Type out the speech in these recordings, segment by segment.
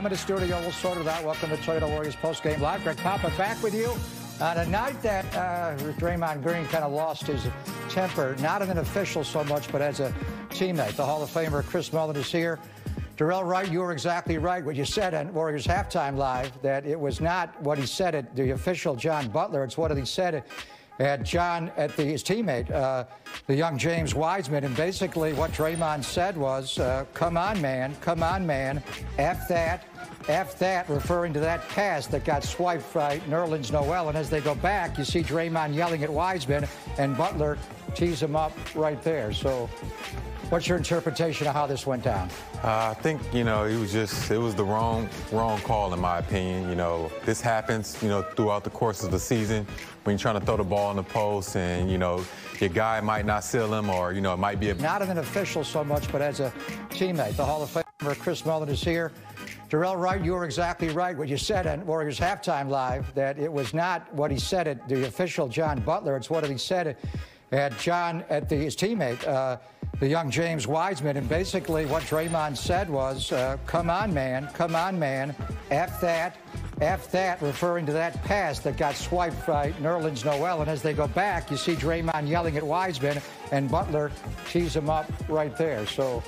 I'm in the studio. We'll sort it out. Welcome to Toyota Warriors postgame live. Greg Papa back with you on a night that uh, Draymond Green kind of lost his temper, not as an official so much, but as a teammate. The Hall of Famer Chris Mullin is here. Dorell Wright, you were exactly right. What you said on Warriors halftime live that it was not what he said at the official John Butler. It's what he said at John at the, his teammate, uh, the young James Wiseman, and basically what Draymond said was, uh, "Come on, man, come on, man, f that." F that, referring to that pass that got swiped by Nerlens Noel. And as they go back, you see Draymond yelling at Wiseman, and Butler tees him up right there. So, what's your interpretation of how this went down? Uh, I think you know it was just it was the wrong wrong call in my opinion. You know this happens you know throughout the course of the season when you're trying to throw the ball in the post and you know your guy might not seal him or you know it might be a not as an official so much but as a teammate. The Hall of Famer Chris Mullin is here. Dorell Wright, you were exactly right. What you said on Warriors halftime live that it was not what he said at the official John Butler. It's what he said at John at the, his teammate, uh, the young James Wiseman. And basically, what Draymond said was, uh, "Come on, man, come on, man, f that." F that, referring to that pass that got swiped by Nerlens Noel. And as they go back, you see Draymond yelling at Wiseman, and Butler tees him up right there. So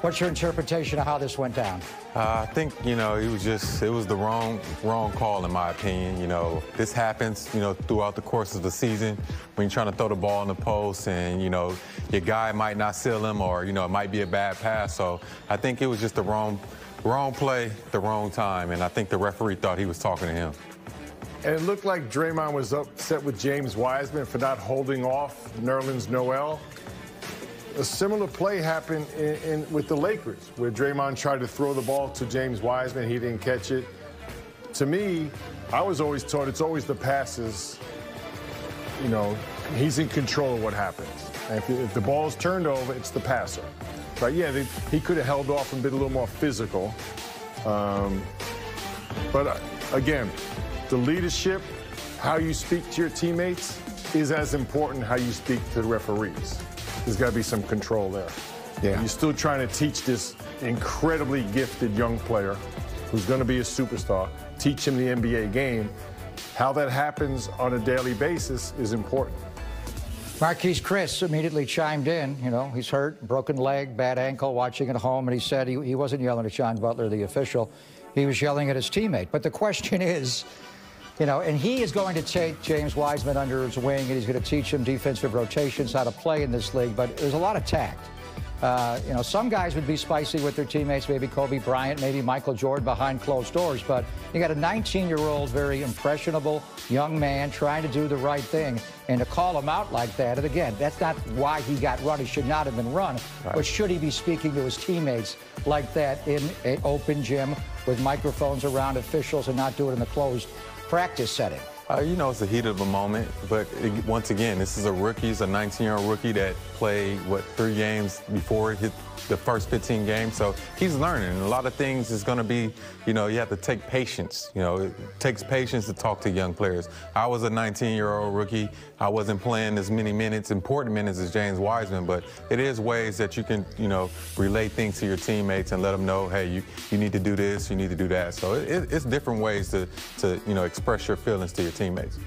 What's your interpretation of how this went down? Uh, I think you know it was just it was the wrong wrong call in my opinion. You know this happens you know throughout the course of the season when you're trying to throw the ball in the post and you know your guy might not seal him or you know it might be a bad pass. So I think it was just the wrong wrong play, the wrong time, and I think the referee thought he was talking to him. And it looked like Draymond was upset with James Wiseman for not holding off Nerlens Noel a similar play happened in, in, with the Lakers, where Draymond tried to throw the ball to James Wiseman. He didn't catch it. To me, I was always taught it's always the passes. You know, he's in control of what happens. And if, if the ball's turned over, it's the passer. Right? Yeah, they, he could have held off and been a little more physical. Um, but uh, again, the leadership, how you speak to your teammates, is as important how you speak to the referees there's got to be some control there. Yeah. You're still trying to teach this incredibly gifted young player who's going to be a superstar, teach him the NBA game. How that happens on a daily basis is important. Marquese Chriss immediately chimed in. You know, he's hurt, broken leg, bad ankle, watching at home, and he said he, he wasn't yelling at John Butler, the official. He was yelling at his teammate. But the question is, you know, and he is going to take James Wiseman under his wing, and he's going to teach him defensive rotations, how to play in this league. But there's a lot of tact. Uh, you know, some guys would be spicy with their teammates, maybe Kobe Bryant, maybe Michael Jordan behind closed doors. But you got a 19-year-old, very impressionable young man trying to do the right thing, and to call him out like that. And again, that's not why he got run. He should not have been run. Right. But should he be speaking to his teammates like that in an open gym with microphones around officials and not do it in the closed practice setting? Uh, you know, it's the heat of the moment, but it, once again, this is a rookie. He's a 19-year-old rookie that played, what, three games before hit the first 15 games. So he's learning. And a lot of things is going to be, you know, you have to take patience. You know, it takes patience to talk to young players. I was a 19-year-old rookie. I wasn't playing as many minutes, important minutes as James Wiseman, but it is ways that you can, you know, relate things to your teammates and let them know, hey, you, you need to do this, you need to do that. So it, it's different ways to, to, you know, express your feelings to your teammates.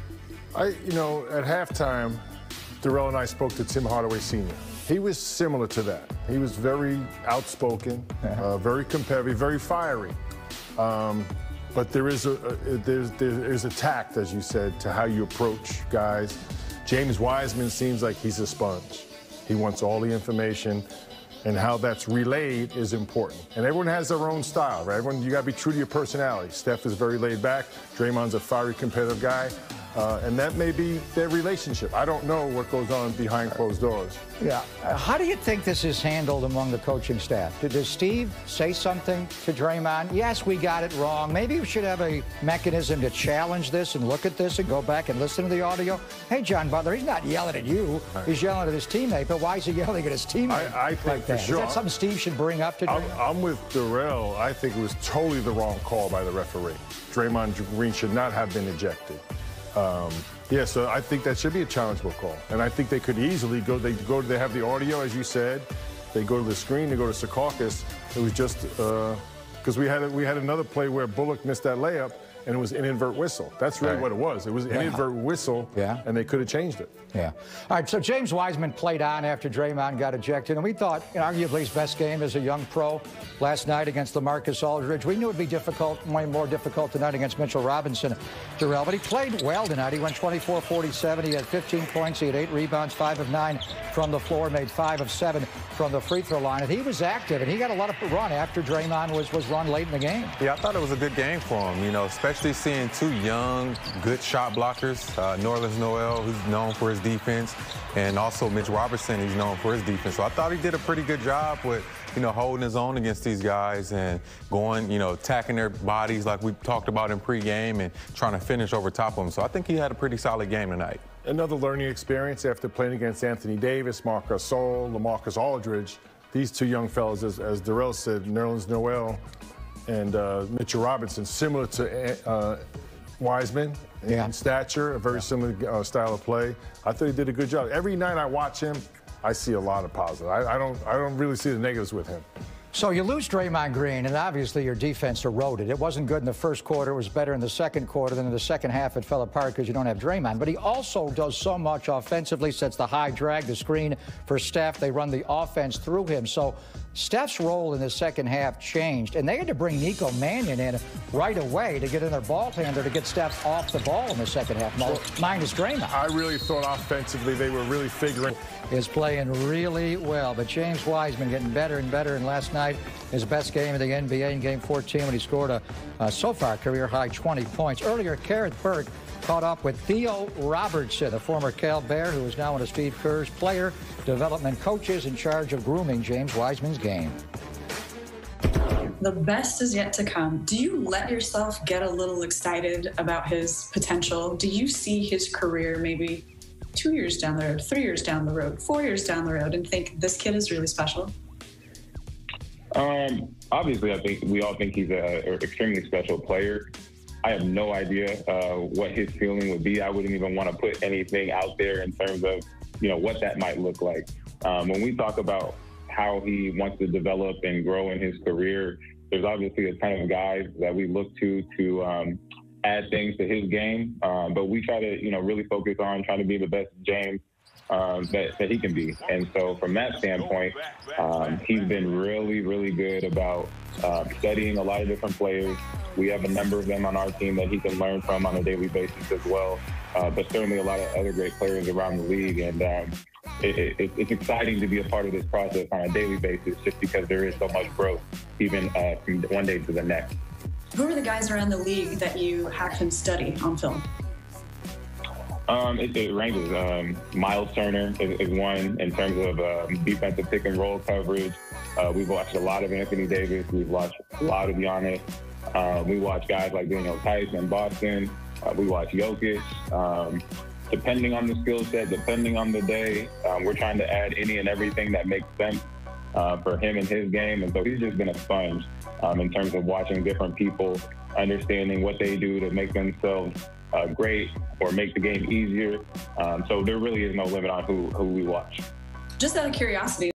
I, you know, at halftime, Dorell and I spoke to Tim Hardaway Sr. He was similar to that. He was very outspoken, uh, very competitive, very fiery. Um, but there is a, a there's there's a tact, as you said, to how you approach guys. James Wiseman seems like he's a sponge. He wants all the information, and how that's relayed is important. And everyone has their own style, right? Everyone, you got to be true to your personality. Steph is very laid back. Draymond's a fiery, competitive guy. Uh, and that may be their relationship. I don't know what goes on behind closed doors. Yeah. Uh, how do you think this is handled among the coaching staff? Does Steve say something to Draymond? Yes, we got it wrong. Maybe we should have a mechanism to challenge this and look at this and go back and listen to the audio. Hey, John Butler, he's not yelling at you. He's yelling at his teammate. But why is he yelling at his teammate I, I think like that? Sure. Is that something Steve should bring up to Draymond? I'm, I'm with Dorell. I think it was totally the wrong call by the referee. Draymond Green should not have been ejected. Um, yeah, so I think that should be a challengeable call. And I think they could easily go, they go, they have the audio, as you said. They go to the screen, they go to Secaucus. It was just uh, because we had we had another play where Bullock missed that layup and it was inadvertent whistle. That's really right. what it was. It was yeah. inadvertent whistle, yeah. and they could have changed it. Yeah. All right, so James Wiseman played on after Draymond got ejected, and we thought, you know, arguably his best game as a young pro last night against LaMarcus Aldridge. We knew it would be difficult, way more difficult tonight against Mitchell Robinson, Dorell, but he played well tonight. He went 24-47. He had 15 points. He had eight rebounds, five of nine from the floor, made five of seven from the free throw line, and he was active, and he got a lot of run after Draymond was, was run late in the game. Yeah, I thought it was a good game for him, you know, especially especially seeing two young, good shot blockers. Uh, Nerlens Noel, who's known for his defense, and also Mitch Robertson, who's known for his defense. So I thought he did a pretty good job with, you know, holding his own against these guys and going, you know, attacking their bodies like we talked about in pregame and trying to finish over top of them. So I think he had a pretty solid game tonight. Another learning experience after playing against Anthony Davis, Marc Gasol, LaMarcus Aldridge. These two young fellas, as, as Dorell said, Nerlens Noel and uh, Mitchell Robinson, similar to uh, Wiseman in yeah. stature, a very yeah. similar uh, style of play. I thought he did a good job. Every night I watch him, I see a lot of positive. I, I don't, I don't really see the negatives with him. So you lose Draymond Green, and obviously your defense eroded. It wasn't good in the first quarter. It was better in the second quarter. Then in the second half, it fell apart because you don't have Draymond. But he also does so much offensively, sets the high drag, the screen for Steph. They run the offense through him. So Steph's role in the second half changed, and they had to bring Nico Mannion in right away to get in their ball handler to get Steph off the ball in the second half, minus Draymond. I really thought offensively they were really figuring. Is playing really well, but James Wiseman getting better and better. And last night, his best game of the NBA in Game 14 when he scored a, a so far career high 20 points. Earlier, Kerith Burke caught up with Theo Robertson, a former Cal Bear who is now one of Steve Kerr's player development coaches in charge of grooming James Wiseman's game. The best is yet to come. Do you let yourself get a little excited about his potential? Do you see his career maybe two years down the road, three years down the road, four years down the road, and think this kid is really special? Um, obviously, I think we all think he's an extremely special player. I have no idea uh, what his feeling would be. I wouldn't even want to put anything out there in terms of, you know, what that might look like. Um, when we talk about how he wants to develop and grow in his career, there's obviously a ton of guys that we look to to um, add things to his game. Um, but we try to, you know, really focus on trying to be the best James um, that, that he can be. And so from that standpoint, um, he's been really, really good about uh, studying a lot of different players. We have a number of them on our team that he can learn from on a daily basis as well. Uh, but certainly a lot of other great players around the league. And um, it, it, it's exciting to be a part of this process on a daily basis just because there is so much growth, even uh, from one day to the next. Who are the guys around the league that you have him study on film? Um, it, it, ranges. Um, Miles Turner is, is, one in terms of um, defensive pick and roll coverage. Uh, we've watched a lot of Anthony Davis. We've watched a lot of Giannis. Uh, we watch guys like Daniel Theis in Boston. Uh, we watch Jokic. Um, depending on the skill set, depending on the day, um, we're trying to add any and everything that makes sense uh, for him and his game. And so he's just been a sponge in terms of watching different people, understanding what they do to make themselves uh, great or make the game easier. Um, so there really is no limit on who, who we watch. Just out of curiosity,